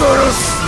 殺す